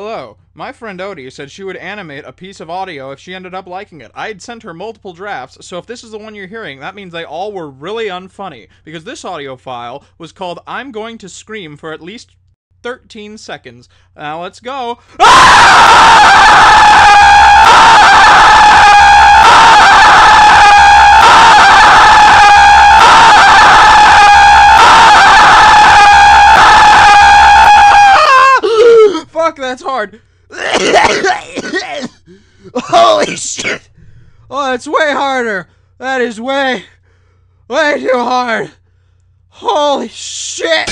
Hello. My friend Oaty said she would animate a piece of audio if she ended up liking it. I'd sent her multiple drafts, so if this is the one you're hearing, that means they all were really unfunny. Because this audio file was called I'm Going to Scream for at least 13 seconds. Now let's go. Ah! Fuck, that's hard. Holy shit! Oh, that's way harder. That is way, way too hard. Holy shit!